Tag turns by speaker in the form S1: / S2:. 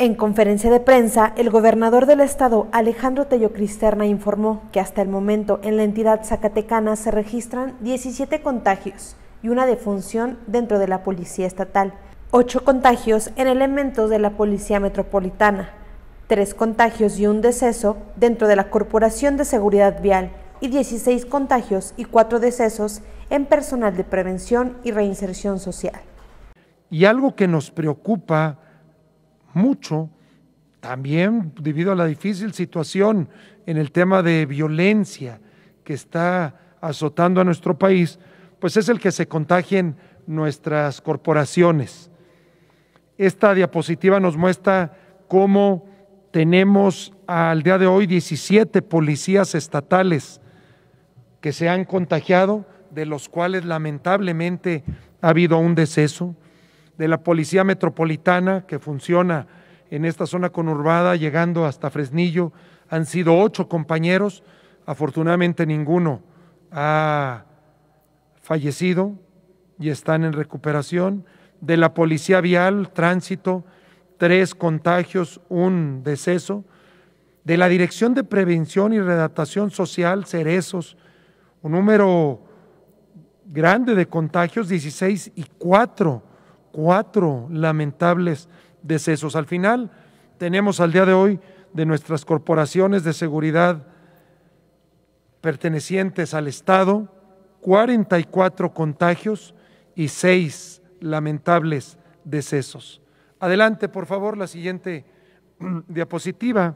S1: En conferencia de prensa, el gobernador del estado, Alejandro Tello Cristerna, informó que hasta el momento en la entidad zacatecana se registran 17 contagios y una defunción dentro de la Policía Estatal, 8 contagios en elementos de la Policía Metropolitana, 3 contagios y un deceso dentro de la Corporación de Seguridad Vial y 16 contagios y 4 decesos en personal de prevención y reinserción social.
S2: Y algo que nos preocupa mucho, también debido a la difícil situación en el tema de violencia que está azotando a nuestro país, pues es el que se contagien nuestras corporaciones. Esta diapositiva nos muestra cómo tenemos al día de hoy 17 policías estatales que se han contagiado, de los cuales lamentablemente ha habido un deceso de la Policía Metropolitana que funciona en esta zona conurbada, llegando hasta Fresnillo. Han sido ocho compañeros, afortunadamente ninguno ha fallecido y están en recuperación. De la Policía Vial, Tránsito, tres contagios, un deceso. De la Dirección de Prevención y Redactación Social, Cerezos, un número grande de contagios, 16 y cuatro cuatro lamentables decesos. Al final tenemos al día de hoy de nuestras corporaciones de seguridad pertenecientes al Estado 44 contagios y seis lamentables decesos. Adelante, por favor, la siguiente diapositiva.